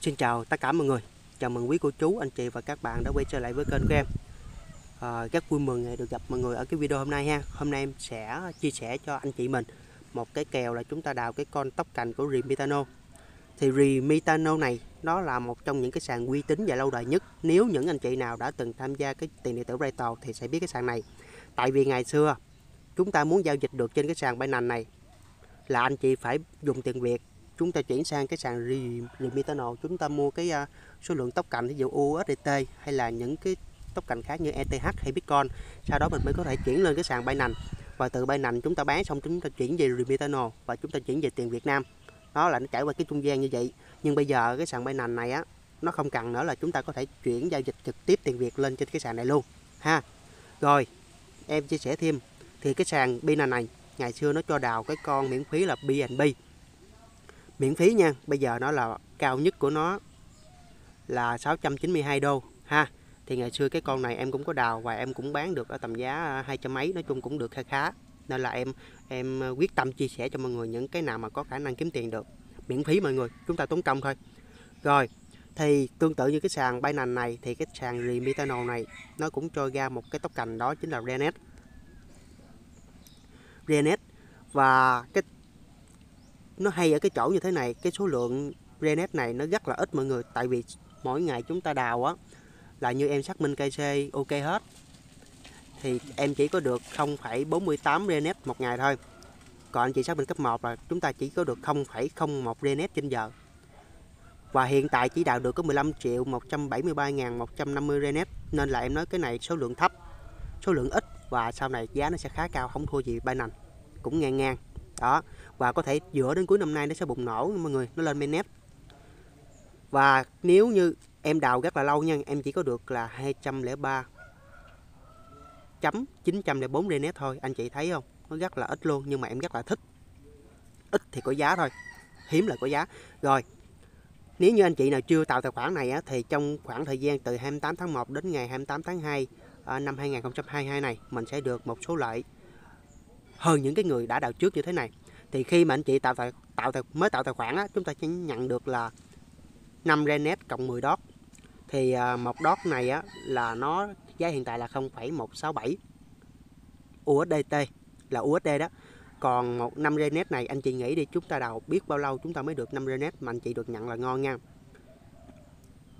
Xin chào tất cả mọi người. Chào mừng quý cô chú, anh chị và các bạn đã quay trở lại với kênh của em. À, Rất vui mừng được gặp mọi người ở cái video hôm nay ha. Hôm nay em sẽ chia sẻ cho anh chị mình Một cái kèo là chúng ta đào cái con tóc cành của Rimitano Thì Rimitano này nó là một trong những cái sàn uy tín và lâu đời nhất. Nếu những anh chị nào đã từng tham gia cái tiền điện tử Raytal thì sẽ biết cái sàn này. Tại vì ngày xưa chúng ta muốn giao dịch được trên cái sàn Binance này là anh chị phải dùng tiền Việt chúng ta chuyển sang cái sàn Remitano chúng ta mua cái uh, số lượng tóc cành ví dụ USDT hay là những cái tóc cành khác như ETH hay Bitcoin. Sau đó mình mới có thể chuyển lên cái sàn Binance. Và từ Binance chúng ta bán xong chúng ta chuyển về Remitano và chúng ta chuyển về tiền Việt Nam. Đó là nó trải qua cái trung gian như vậy. Nhưng bây giờ cái sàn Binance này á nó không cần nữa là chúng ta có thể chuyển giao dịch trực tiếp tiền Việt lên trên cái sàn này luôn ha. Rồi em chia sẻ thêm. Thì cái sàn Binance này ngày xưa nó cho đào cái con miễn phí là BNB miễn phí nha, bây giờ nó là cao nhất của nó là 692 đô, ha. Thì ngày xưa cái con này em cũng có đào và em cũng bán được ở tầm giá à, hai trăm mấy, nói chung cũng được khá khá. Nên là em em à, quyết tâm chia sẻ cho mọi người những cái nào mà có khả năng kiếm tiền được. Miễn phí mọi người, chúng ta tốn công thôi. Rồi, thì tương tự như cái sàn Binance này, thì cái sàn Remitano này, nó cũng cho ra một cái tóc cành đó chính là Renet. Renet và cái nó hay ở cái chỗ như thế này cái số lượng renep này nó rất là ít mọi người tại vì mỗi ngày chúng ta đào á là như em xác minh KC ok hết. Thì em chỉ có được 0,48 renep một ngày thôi. Còn anh chị xác minh cấp 1 là chúng ta chỉ có được 0,01 renep trên giờ. Và hiện tại chỉ đào được có 15 triệu 173.150 renep nên là em nói cái này số lượng thấp số lượng ít và sau này giá nó sẽ khá cao không thua gì Binance. Cũng ngang ngang đó và có thể giữa đến cuối năm nay nó sẽ bùng nổ mọi người nó lên mainnet và nếu như em đào rất là lâu nha em chỉ có được là 203 chấm 904 renet thôi. Anh chị thấy không? Nó rất là ít luôn nhưng mà em rất là thích. Ít thì có giá thôi hiếm là có giá. Rồi nếu như anh chị nào chưa tạo tài khoản này á, thì trong khoảng thời gian từ 28 tháng 1 đến ngày 28 tháng 2 ờ, năm 2022 này mình sẽ được một số lợi hơn những cái người đã đào trước như thế này. Thì khi mà anh chị tạo tài tạo tài, mới tạo tài khoản á, chúng ta sẽ nhận được là 5 renet cộng 10 dot thì à, một dot này á, là nó giá hiện tại là 0,167 USDT là USD đó. Còn một năm renet này anh chị nghĩ đi chúng ta đào biết bao lâu chúng ta mới được 5 renet mà anh chị được nhận là ngon nha.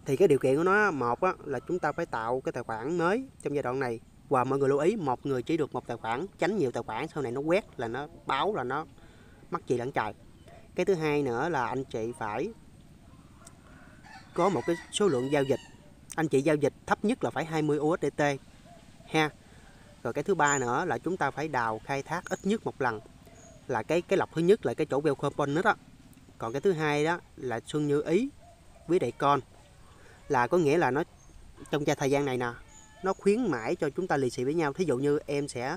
Thì cái điều kiện của nó một á, là chúng ta phải tạo cái tài khoản mới trong giai đoạn này và mọi người lưu ý, một người chỉ được một tài khoản, tránh nhiều tài khoản, sau này nó quét là nó báo là nó mắc chị lẫn trời cái thứ hai nữa là anh chị phải có một cái số lượng giao dịch. Anh chị giao dịch thấp nhất là phải 20 USDT ha. Rồi cái thứ ba nữa là chúng ta phải đào khai thác ít nhất một lần. Là cái cái lọc thứ nhất là cái chỗ welcome bonus đó. Còn cái thứ hai đó là xuân như ý với đại con. Là có nghĩa là nó trong thời gian này nè nó khuyến mãi cho chúng ta lì xì với nhau. Thí dụ như em sẽ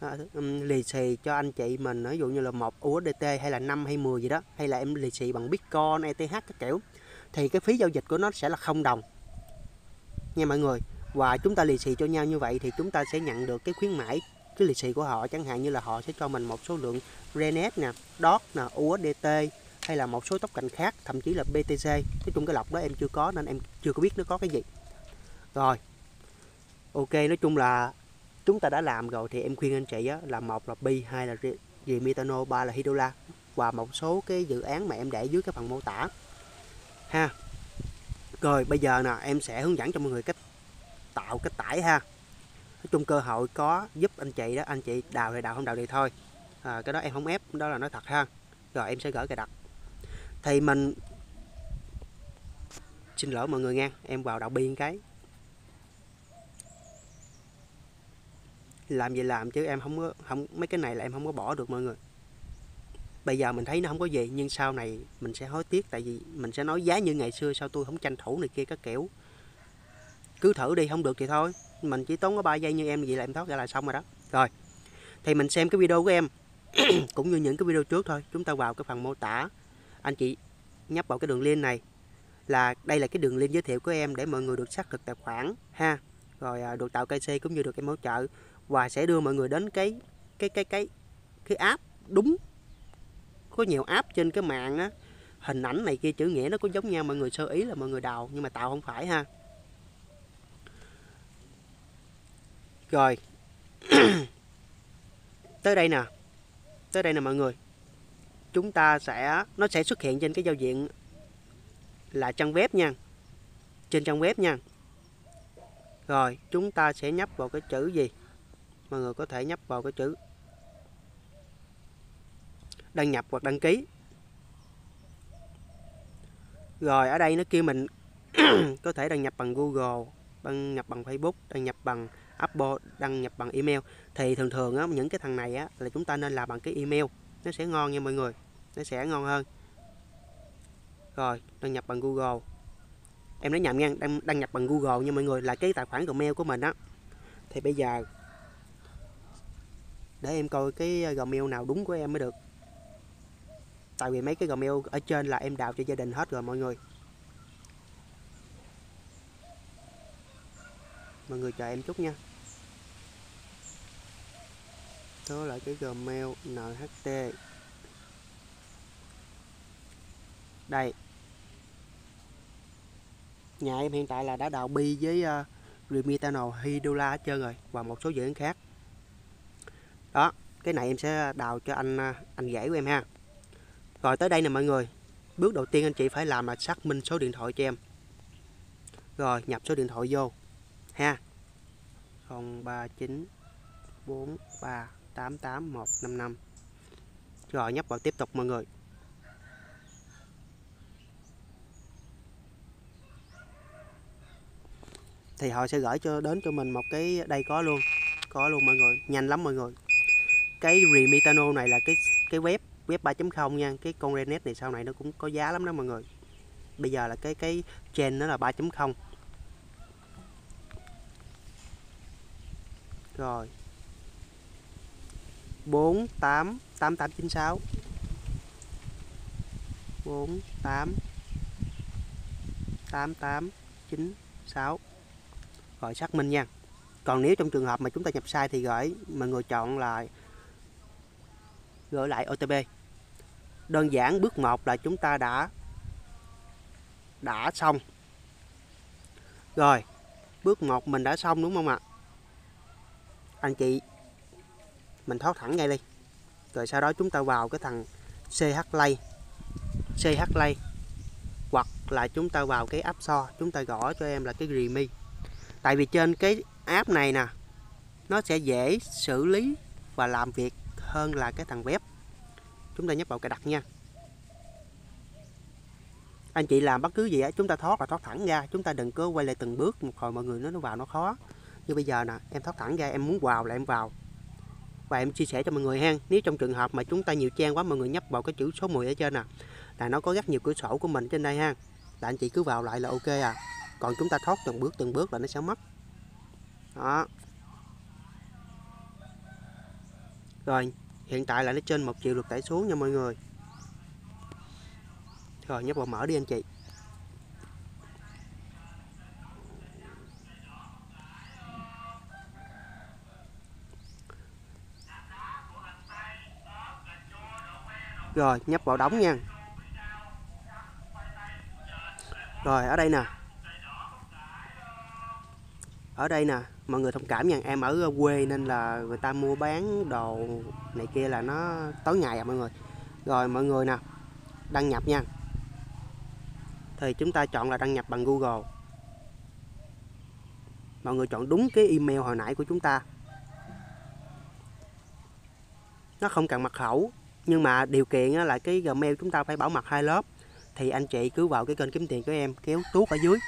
à, lì xì cho anh chị mình ví dụ như là một USDT hay là 5 hay 10 gì đó hay là em lì xì bằng Bitcoin, ETH các kiểu thì cái phí giao dịch của nó sẽ là không đồng. Nha mọi người và chúng ta lì xì cho nhau như vậy thì chúng ta sẽ nhận được cái khuyến mãi cái lì xì của họ. Chẳng hạn như là họ sẽ cho mình một số lượng Renet nè, DOT nè, USDT hay là một số tốc cạnh khác thậm chí là BTC nói chung cái lọc đó em chưa có nên em chưa có biết nó có cái gì. Rồi ok nói chung là chúng ta đã làm rồi thì em khuyên anh chị á, là một là bi hai là gì metano ba là hydrola và một số cái dự án mà em để dưới cái phần mô tả. Ha. Rồi bây giờ nè em sẽ hướng dẫn cho mọi người cách tạo cách tải ha. Nói chung cơ hội có giúp anh chị đó anh chị đào thì đào không đào thì thôi. À, cái đó em không ép đó là nói thật ha. Rồi em sẽ gửi cài đặt. Thì mình xin lỗi mọi người nha em vào đạo biên cái. Làm gì làm chứ em không có, không, mấy cái này là em không có bỏ được mọi người. Bây giờ mình thấy nó không có gì, nhưng sau này mình sẽ hối tiếc, tại vì mình sẽ nói giá như ngày xưa, sao tôi không tranh thủ này kia các kiểu. Cứ thử đi, không được thì thôi. Mình chỉ tốn có 3 giây như em, vậy là em thoát ra là xong rồi đó. Rồi, thì mình xem cái video của em, cũng như những cái video trước thôi. Chúng ta vào cái phần mô tả. Anh chị nhấp vào cái đường link này. Là đây là cái đường link giới thiệu của em để mọi người được xác thực tài khoản, ha. Rồi à, được tạo KC cũng như được em hỗ trợ và sẽ đưa mọi người đến cái cái cái cái cái app đúng. Có nhiều app trên cái mạng á, hình ảnh này kia, chữ nghĩa nó có giống nhau, mọi người sơ ý là mọi người đào, nhưng mà tạo không phải ha. Rồi. Tới đây nè. Tới đây nè mọi người. Chúng ta sẽ, nó sẽ xuất hiện trên cái giao diện là trang web nha. Trên trang web nha. Rồi, chúng ta sẽ nhấp vào cái chữ gì? Mọi người có thể nhấp vào cái chữ. Đăng nhập hoặc đăng ký. Rồi ở đây nó kêu mình có thể đăng nhập bằng Google đăng nhập bằng Facebook đăng nhập bằng Apple đăng nhập bằng email. Thì thường thường á, những cái thằng này á, là chúng ta nên làm bằng cái email. Nó sẽ ngon nha mọi người nó sẽ ngon hơn. Rồi đăng nhập bằng Google. Em nói nhầm nha đăng, đăng nhập bằng Google nha mọi người là cái tài khoản Gmail của mình á. Thì bây giờ để em coi cái ờ, Gmail nào đúng của em mới được. Tại vì mấy cái Gmail ở trên là em đào cho gia đình hết rồi mọi người. Mọi người chờ em chút nha. Đó là cái Gmail NHT đây. Nhà em hiện tại là đã đào bi với ờ, uh, Remitano Hydula hết trơn rồi và một số dự án khác đó, cái này em sẽ đào cho anh à, anh rể của em ha. Rồi tới đây nè mọi người. Bước đầu tiên anh chị phải làm là xác minh số điện thoại cho em. Rồi, nhập số điện thoại vô. Ha. 039 43 88 155 rồi, nhấp vào tiếp tục mọi người. Thì họ sẽ gửi cho, đến cho mình một cái, đây có luôn. Có luôn mọi người. Nhanh lắm mọi người cái Remitano này là cái cái web web 3.0 nha. Cái con Renet này sau này nó cũng có giá lắm đó mọi người. Bây giờ là cái cái trên nó là 3.0 rồi. 4 8 8 8 9 6 4 8 8 8 9 6 gọi xác minh nha. Còn nếu trong trường hợp mà chúng ta nhập sai thì gửi, mọi người chọn là gửi lại OTP đơn giản bước 1 là chúng ta đã đã xong. Rồi, bước 1 mình đã xong đúng không ạ? Anh chị, mình thoát thẳng ngay đi. Rồi sau đó chúng ta vào cái thằng CH Lay CH Lay hoặc là chúng ta vào cái app store, chúng ta gõ cho em là cái Remi tại vì trên cái app này nè, nó sẽ dễ xử lý và làm việc hơn là cái thằng web chúng ta nhấp vào cài đặt nha. Anh chị làm bất cứ gì á, chúng ta thoát là thoát thẳng ra. Chúng ta đừng có quay lại từng bước, một hồi mọi người nói nó vào nó khó. Như bây giờ nè, em thoát thẳng ra, em muốn vào là em vào và em chia sẻ cho mọi người ha nếu trong trường hợp mà chúng ta nhiều trang quá, mọi người nhấp vào cái chữ số 10 ở trên nè, là nó có rất nhiều cửa sổ của mình trên đây ha. Là anh chị cứ vào lại là ok à. Còn chúng ta thoát từng bước từng bước là nó sẽ mất. Đó. Rồi, hiện tại là nó trên một triệu lượt tải xuống nha mọi người. Rồi, nhấp vào mở đi anh chị. Rồi, nhấp vào đóng nha. Rồi, ở đây nè ở đây nè, mọi người thông cảm nha. Em ở ờ, quê nên là người ta mua bán đồ này kia là nó tối ngày à mọi người. Rồi mọi người nè, đăng nhập nha. Thì chúng ta chọn là đăng nhập bằng Google. Mọi người chọn đúng cái email hồi nãy của chúng ta. Nó không cần mật khẩu, nhưng mà điều kiện là cái Gmail chúng ta phải bảo mật hai lớp. Thì anh chị cứ vào cái kênh kiếm tiền của em, kéo tuốt ở dưới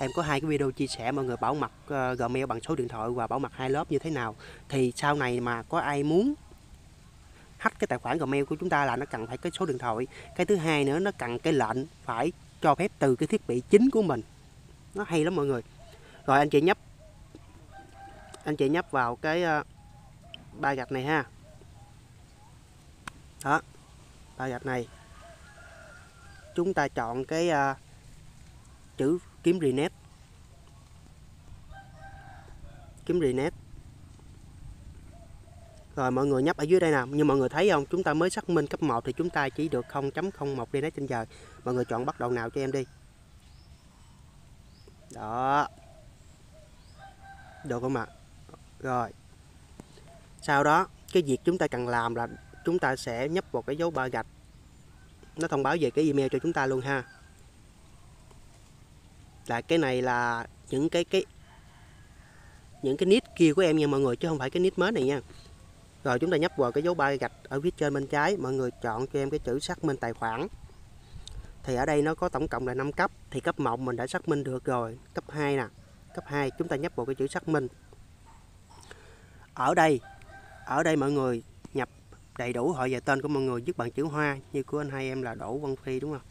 em có hai cái video chia sẻ mọi người bảo mật uh, Gmail bằng số điện thoại và bảo mật hai lớp như thế nào. Thì sau này mà có ai muốn hack cái tài khoản Gmail của chúng ta là nó cần phải cái số điện thoại. Cái thứ hai nữa nó cần cái lệnh phải cho phép từ cái thiết bị chính của mình. Nó hay lắm mọi người. Rồi anh chị nhấp anh chị nhấp vào cái uh, ba gạch này ha. Đó ba gạch này. Chúng ta chọn cái uh, chữ kiếm rì nét, kiếm rì nét, rồi mọi người nhấp ở dưới đây nào như mọi người thấy không? Chúng ta mới xác minh cấp 1 thì chúng ta chỉ được 0.01 DNS trên giờ. Mọi người chọn bắt đầu nào cho em đi. Đó. Được không ạ? Rồi. Sau đó cái việc chúng ta cần làm là chúng ta sẽ nhấp vào cái dấu ba gạch. Nó thông báo về cái email cho chúng ta luôn ha là cái này là những cái cái, những cái nít kia của em nha mọi người, chứ không phải cái nít mới này nha. Rồi chúng ta nhấp vào cái dấu ba gạch ở phía trên bên trái, mọi người chọn cho em cái chữ xác minh tài khoản. Thì ở đây nó có tổng cộng là 5 cấp, thì cấp 1 mình đã xác minh được rồi, cấp 2 nè, cấp 2 chúng ta nhấp vào cái chữ xác minh. Ở đây ở đây mọi người nhập đầy đủ, họ và tên của mọi người, viết bằng chữ hoa, như của anh hai em là Đỗ Văn Phi, đúng không?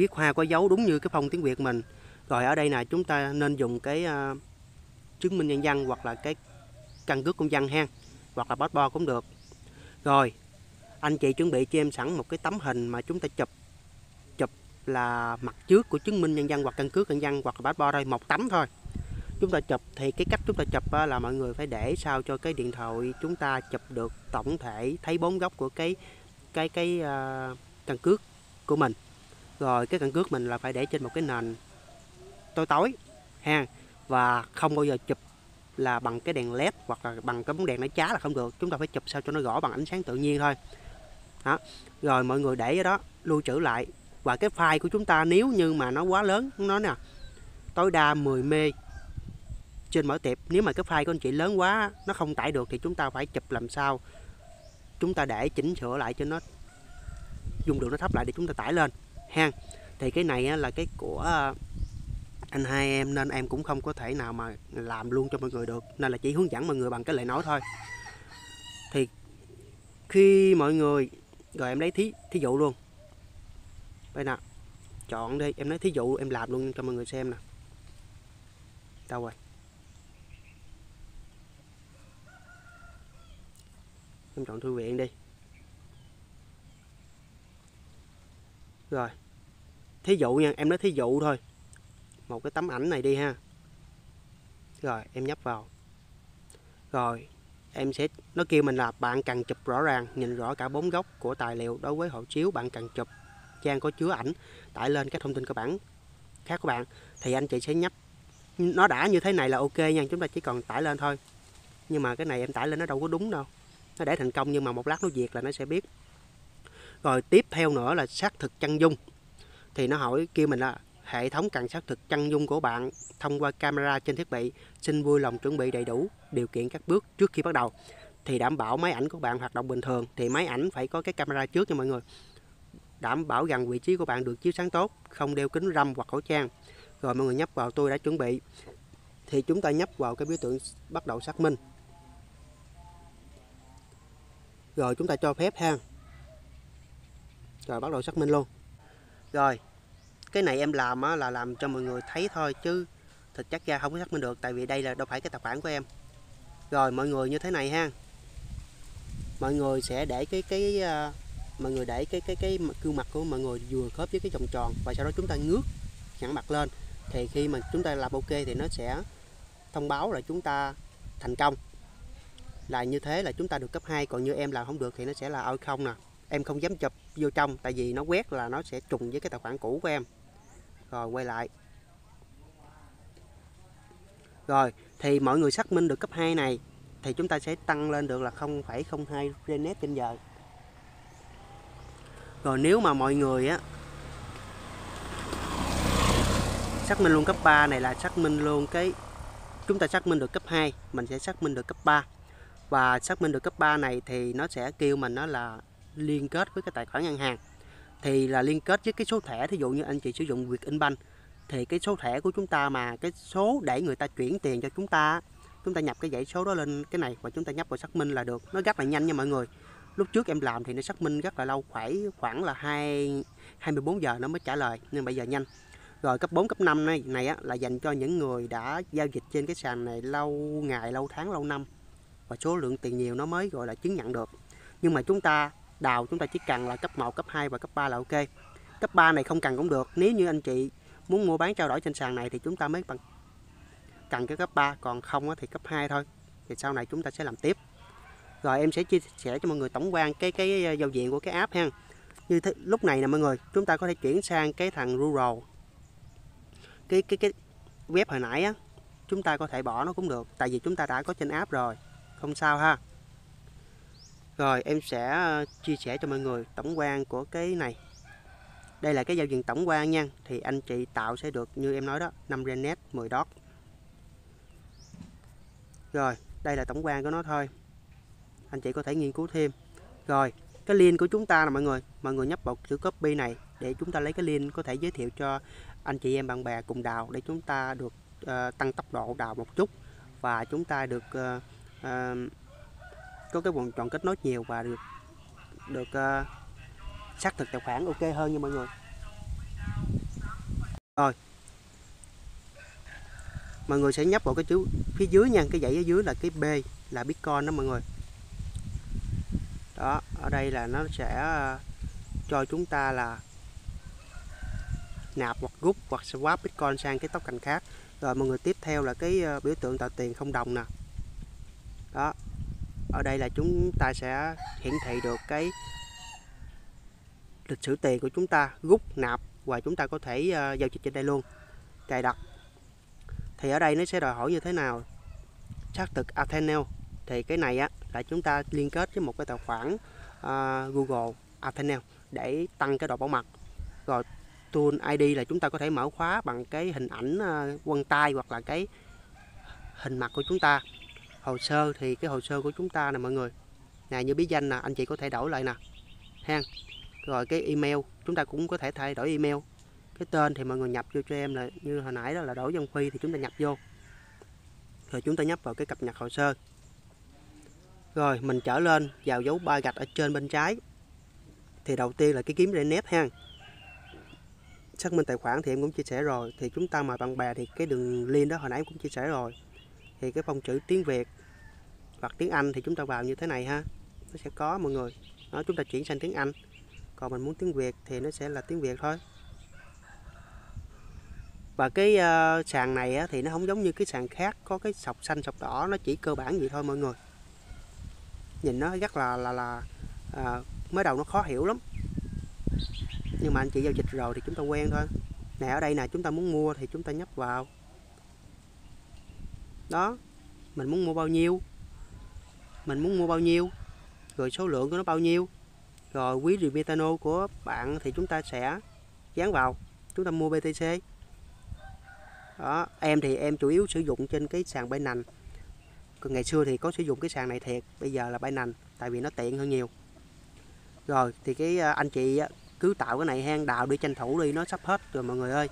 Viết hoa có dấu đúng như cái phong tiếng Việt mình. Rồi ở đây nè chúng ta nên dùng cái uh, chứng minh nhân dân hoặc là cái căn cước công dân ha hoặc là passport cũng được. Rồi anh chị chuẩn bị cho em sẵn một cái tấm hình mà chúng ta chụp chụp là mặt trước của chứng minh nhân dân hoặc căn cước công dân hoặc là passport thôi một tấm thôi. Chúng ta chụp thì cái cách chúng ta chụp là mọi người phải để sao cho cái điện thoại chúng ta chụp được tổng thể thấy bốn góc của cái cái cái uh, căn cước của mình rồi cái căn cước mình là phải để trên một cái nền tối tối, ha. Và không bao giờ chụp là bằng cái đèn led hoặc là bằng cái bóng đèn nó chá là không được. Chúng ta phải chụp sao cho nó rõ bằng ánh sáng tự nhiên thôi. Đó. Rồi mọi người để ở đó, lưu trữ lại. Và cái file của chúng ta nếu như mà nó quá lớn, nó nè, tối đa 10 mê trên mỗi tiệp. Nếu mà cái file của anh chị lớn quá, nó không tải được thì chúng ta phải chụp làm sao? Chúng ta để chỉnh sửa lại cho nó dung lượng nó thấp lại để chúng ta tải lên ha. Thì cái này là cái của ờ, anh hai em nên em cũng không có thể nào mà làm luôn cho mọi người được. Nên là chỉ hướng dẫn mọi người bằng cái lời nói thôi. Thì khi mọi người, rồi em lấy thí thí dụ luôn. Đây nè, chọn đi, em nói thí dụ em làm luôn cho mọi người xem nè. Đâu rồi? Em chọn thư viện đi. Rồi. Thí dụ nha, em nói thí dụ thôi. Một cái tấm ảnh này đi ha. Rồi, em nhấp vào. Rồi, em sẽ, nó kêu mình là bạn cần chụp rõ ràng, nhìn rõ cả bốn góc của tài liệu đối với hộ chiếu, bạn cần chụp. Trang có chứa ảnh, tải lên các thông tin cơ bản khác của bạn. Thì anh chị sẽ nhấp. Nó đã như thế này là ok nha, chúng ta chỉ còn tải lên thôi. Nhưng mà cái này em tải lên nó đâu có đúng đâu. Nó để thành công nhưng mà một lát nó diệt là nó sẽ biết rồi tiếp theo nữa là xác thực chân dung. Thì nó hỏi, kêu mình là, hệ thống cần xác thực chân dung của bạn thông qua camera trên thiết bị, xin vui lòng chuẩn bị đầy đủ điều kiện các bước trước khi bắt đầu. Thì đảm bảo máy ảnh của bạn hoạt động bình thường, thì máy ảnh phải có cái camera trước nha mọi người. Đảm bảo rằng vị trí của bạn được chiếu sáng tốt, không đeo kính râm hoặc khẩu trang. Rồi mọi người nhấp vào, tôi đã chuẩn bị. Thì chúng ta nhấp vào cái biểu tượng bắt đầu xác minh. Rồi chúng ta cho phép ha rồi bắt đầu xác minh luôn. Rồi cái này em làm á, là làm cho mọi người thấy thôi chứ thực chất ra không có xác minh được tại vì đây là đâu phải cái tài khoản của em. Rồi mọi người như thế này ha. Mọi người sẽ để cái cái uh, mọi người để cái cái cái gương mặt của mọi người vừa khớp với cái vòng tròn và sau đó chúng ta ngước nhẵn mặt lên. Thì khi mà chúng ta làm ok thì nó sẽ thông báo là chúng ta thành công. Là như thế là chúng ta được cấp 2 còn như em làm không được thì nó sẽ là ôi không nè em không dám chụp vô trong tại vì nó quét là nó sẽ trùng với cái tài khoản cũ của em. Rồi quay lại. Rồi thì mọi người xác minh được cấp 2 này thì chúng ta sẽ tăng lên được là 0,02 Renet trên giờ. Rồi nếu mà mọi người á xác minh luôn cấp 3 này là xác minh luôn cái chúng ta xác minh được cấp 2 mình sẽ xác minh được cấp 3 và xác minh được cấp 3 này thì nó sẽ kêu mình nó là liên kết với cái tài khoản ngân hàng. Thì là liên kết với cái số thẻ thí dụ như anh chị sử dụng việc banh thì cái số thẻ của chúng ta mà cái số để người ta chuyển tiền cho chúng ta chúng ta nhập cái dãy số đó lên cái này và chúng ta nhấp vào xác minh là được. Nó rất là nhanh nha mọi người. Lúc trước em làm thì nó xác minh rất là lâu khoảng khoảng là hai 24 giờ nó mới trả lời nhưng bây giờ nhanh. Rồi cấp 4 cấp 5 này này á, là dành cho những người đã giao dịch trên cái sàn này lâu ngày lâu tháng lâu năm. Và số lượng tiền nhiều nó mới gọi là chứng nhận được. Nhưng mà chúng ta đào chúng ta chỉ cần là cấp 1 cấp 2 và cấp 3 là ok. Cấp 3 này không cần cũng được. Nếu như anh chị muốn mua bán trao đổi trên sàn này thì chúng ta mới bằng cần cái cấp 3 còn không thì cấp 2 thôi. Thì sau này chúng ta sẽ làm tiếp. Rồi em sẽ chia sẻ cho mọi người tổng quan cái cái ờ, giao diện của cái app ha. Như thế, lúc này nè mọi người chúng ta có thể chuyển sang cái thằng rural. Cái cái cái web hồi nãy á chúng ta có thể bỏ nó cũng được tại vì chúng ta đã có trên app rồi. Không sao ha rồi em sẽ ờ, chia sẻ cho mọi người tổng quan của cái này. Đây là cái giao diện tổng quan nha thì anh chị tạo sẽ được như em nói đó 5 renet 10 dot. Rồi đây là tổng quan của nó thôi. Anh chị có thể nghiên cứu thêm. Rồi cái link của chúng ta là mọi người. Mọi người nhấp vào chữ copy này để chúng ta lấy cái link có thể giới thiệu cho anh chị em bạn bè cùng đào để chúng ta được uh, tăng tốc độ đào một chút và chúng ta được uh, uh, có cái vòng tròn kết nối nhiều và được được uh, xác thực tài khoản ok hơn nha mọi người. Rồi. Mọi người sẽ nhấp vào cái chữ phía dưới nha cái dãy ở dưới là cái B là Bitcoin đó mọi người. Đó ở đây là nó sẽ ờ, cho chúng ta là nạp hoặc rút hoặc swap Bitcoin sang cái token cành khác. Rồi mọi người tiếp theo là cái ờ, biểu tượng tạo tiền không đồng nè. Đó ở đây là chúng ta sẽ hiển thị được cái lịch sử tiền của chúng ta rút nạp và chúng ta có thể uh, giao dịch trên đây luôn. Cài đặt. Thì ở đây nó sẽ đòi hỏi như thế nào? Xác thực Athena thì cái này á là chúng ta liên kết với một cái tài khoản uh, Google Athena để tăng cái độ bảo mật. Rồi tool ID là chúng ta có thể mở khóa bằng cái hình ảnh ờ, uh, quân tay hoặc là cái hình mặt của chúng ta hồ sơ thì cái hồ sơ của chúng ta nè mọi người. Nè như bí danh nè, anh chị có thể đổi lại nè. Ha rồi cái email, chúng ta cũng có thể thay đổi email. Cái tên thì mọi người nhập vô cho em là như hồi nãy đó là đổi dân phi thì chúng ta nhập vô. Rồi chúng ta nhấp vào cái cập nhật hồ sơ. Rồi, mình trở lên, vào dấu ba gạch ở trên bên trái. Thì đầu tiên là cái kiếm nếp ha xác minh tài khoản thì em cũng chia sẻ rồi. Thì chúng ta mời bạn bè thì cái đường link đó hồi nãy em cũng chia sẻ rồi thì cái phông chữ tiếng Việt hoặc tiếng Anh thì chúng ta vào như thế này ha. Nó sẽ có mọi người. Đó chúng ta chuyển sang tiếng Anh. Còn mình muốn tiếng Việt thì nó sẽ là tiếng Việt thôi. Và cái uh, sàn này á, thì nó không giống như cái sàn khác có cái sọc xanh sọc đỏ nó chỉ cơ bản vậy thôi mọi người. Nhìn nó rất là là là à, mới đầu nó khó hiểu lắm. Nhưng mà anh chị giao dịch rồi thì chúng ta quen thôi. Nè ở đây nè chúng ta muốn mua thì chúng ta nhấp vào đó. Mình muốn mua bao nhiêu? Mình muốn mua bao nhiêu? Rồi số lượng của nó bao nhiêu? Rồi quý revitano của bạn thì chúng ta sẽ dán vào. Chúng ta mua BTC đó, em thì em chủ yếu sử dụng trên cái sàn Binance còn ngày xưa thì có sử dụng cái sàn này thiệt, bây giờ là bay nành, tại vì nó tiện hơn nhiều. Rồi, thì cái à, anh chị à, cứ tạo cái này hang đào đi tranh thủ đi, nó sắp hết rồi mọi người ơi.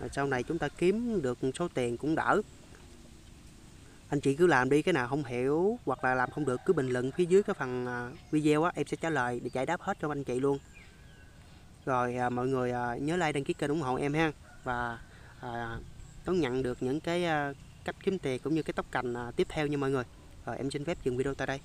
Rồi sau này chúng ta kiếm được số tiền cũng đỡ anh chị cứ làm đi cái nào không hiểu hoặc là làm không được cứ bình luận phía dưới cái phần à, video á em sẽ trả lời để giải đáp hết cho anh chị luôn. Rồi à, mọi người à, nhớ like đăng ký kênh ủng hộ em ha. Và à, đón nhận được những cái à, cách kiếm tiền cũng như cái tóc cành à, tiếp theo nha mọi người. Rồi em xin phép dừng video tại đây.